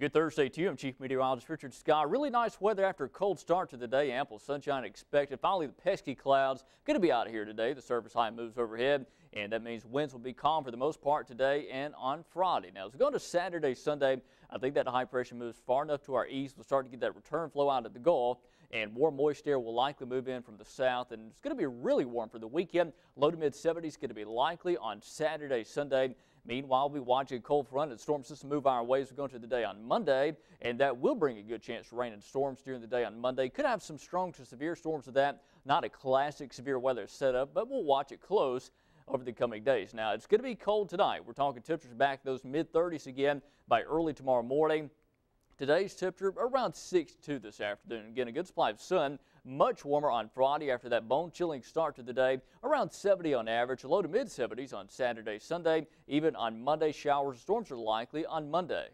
Good Thursday to you. I'm Chief Meteorologist Richard Scott. Really nice weather after a cold start to the day. Ample sunshine expected. Finally, the pesky clouds going to be out of here today. The surface high moves overhead, and that means winds will be calm for the most part today and on Friday. Now, as we go to Saturday, Sunday, I think that high pressure moves far enough to our east. We'll start to get that return flow out of the Gulf, and warm moist air will likely move in from the south, and it's going to be really warm for the weekend. Low to mid 70s going to be likely on Saturday, Sunday. Meanwhile, we'll be watching a cold front and storm system move our way as we go into the day on Monday, and that will bring a good chance for rain and storms during the day on Monday. Could have some strong to severe storms of that. Not a classic severe weather setup, but we'll watch it close over the coming days. Now, it's going to be cold tonight. We're talking temperatures back those mid 30s again by early tomorrow morning. Today's temperature around 62 this afternoon. Again, a good supply of sun. Much warmer on Friday after that bone chilling start to the day. Around 70 on average. Low to mid 70s on Saturday, Sunday. Even on Monday, showers and storms are likely on Monday.